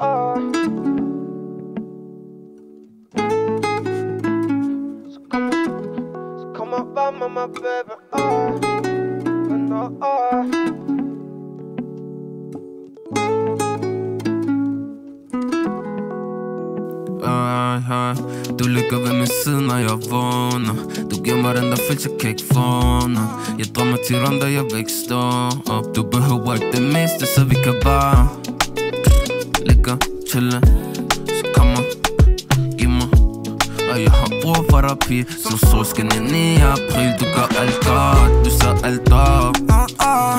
år Så kom Så kom og varm baby, oh. Men, oh, Du ligger ved min side, når jeg vågner. Du giver mig den der følelse, jeg kan ikke få noget Jeg drømmer til om, da jeg vil ikke stå op. Du behøver ikke det meste, så vi kan bare Ligge, chille Så kom og giv mig. Og jeg har brug for dig, pige. Som solskin ind i april Du gør alt godt, du ser alt op. Uh, uh.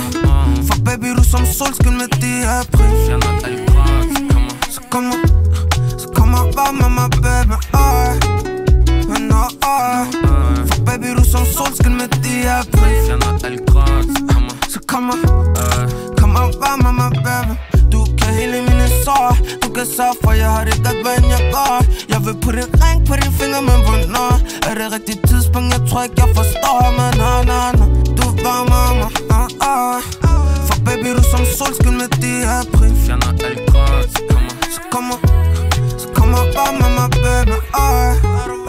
For baby, du som solskin med de april. Fjerner alt godt, så kom og Så kom og Come up by my, my baby, Men no, ay For baby, du som solskin med de kan sørge for, jeg har det godt, hvad jeg går Jeg vil putte ring på din finger, men hvornår? Er det rigtigt tidspunkt, jeg tror ikke, jeg forstår Men na, na, na Du var mamma, ah, ah. For baby, du som solskin med de her pris. Fjerner alt græs, kommer Så kom up Kom op bare mig, baby, ej.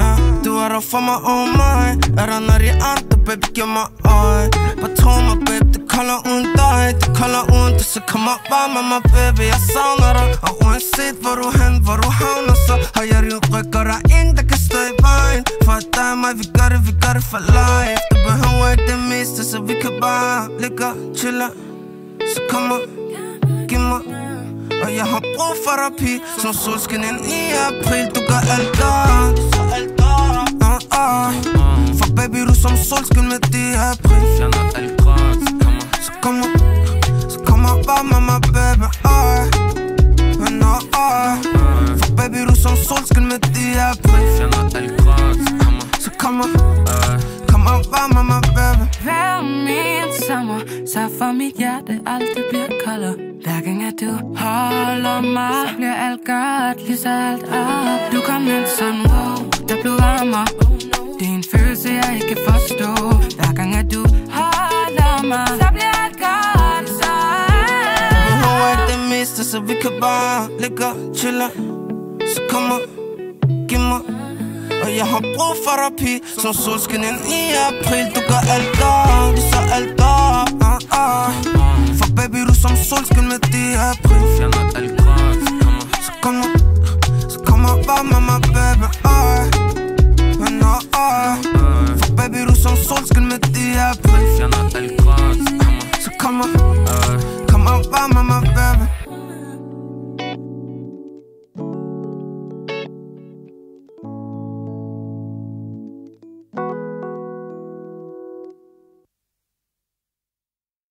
Ja, Du er der for mig, oh my. Er der når de andre, baby, giv mig øje. Bare tro mig, baby, det kolder uden dig Det kolder uden dig, så kom op bare med mig, baby. Jeg savner dig, og uanset hvor du hen, hvor du havner Så har jeg din ryg, og der er ingen, der kan stå i vejen. For dig og mig, vi gør det, vi gør det for life. Det behøver ikke det meste, så vi kan bare ligge og chille. Så kom op, giv mig. Og jeg har brug for dig, pige. Som solskinnen i april Du gør alt godt. Uh, uh. For baby, du som solskin med de april. Fjerner alt græs, kommer Så kom bare med mig, baby uh. Men uh, uh. For baby, du som solskin med de april Fjerner alt græs, kommer Så kom op. Kom op bare med mig, baby. Vær min sommer Så for mit hjerte altid bliver koldere. Hver gang at du holder mig Så bliver alt godt, lyser alt op. Du kom ind sådan, wow, der blev varmer meste, så vi kan bare ligge og chille Så kom op, giv mig og jeg har brug for dig, pige Som solskinnen i april Du gør alt godt, lyser alt op uh, uh. For baby, du som solskin med de april Fjerner alt kommer Så kom op, så kom op bare med